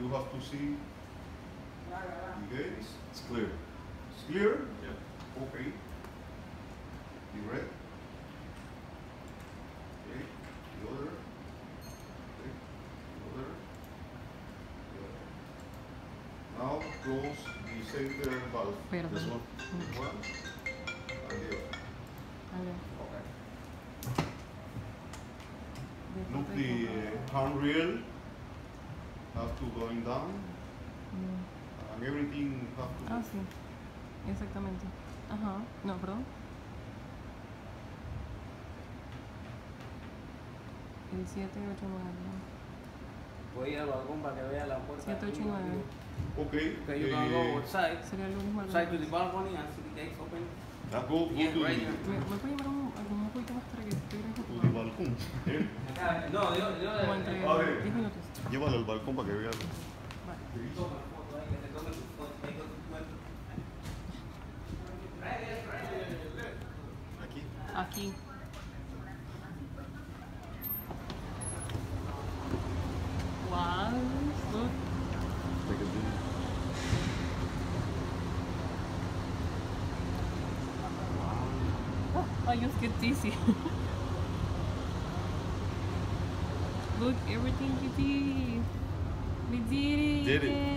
you have to see the gates. It's clear. It's clear? Yeah. Okay. The red. Okay. The other. Okay. The other. The other. Now close the center valve. Perdón. This one. This one. And the other. Okay. Okay. Look the uh, handrail have to going down Mm. and everything have to Ah, sí. Exactamente. Ajá. No, perdón. El 7, 8, 9. Voy ir al balcón para que vea la puerta. 7, 8, 9. Okay. Okay, you can go eh, outside. Sería lo mismo. Outside to the balcony and see the gates open. now go, go Yeah, to, right the, here. ¿Me, me puede llevar un, algún poquito más para que estuviera to the ocupado? balcón. ¿eh? No, yo, yo A ver. 10 minutos. Llévalo al balcón para que veja Aquí. Aquí. Wow, look. Take Look, everything you did. We did it. Did it.